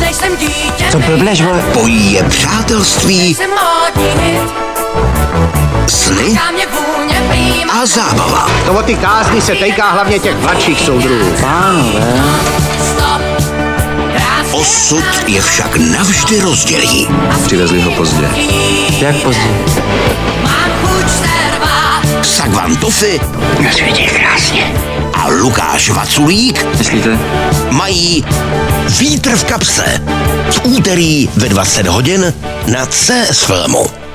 nejsem dítě. Co blbleš, vole? Pojí je přátelství, Jsem módní hit, sny a zábava. To o ty kázni se týká hlavně těch mladších soudruhů. Pánové. Osud je však navždy rozdělí. Přivezli ho pozdě. Jak pozdě? Sagvan Tofy Na Lukáš Vaculík Myslíte? mají Vítr v kapse. V úterý ve 20 hodin na CS Filmu.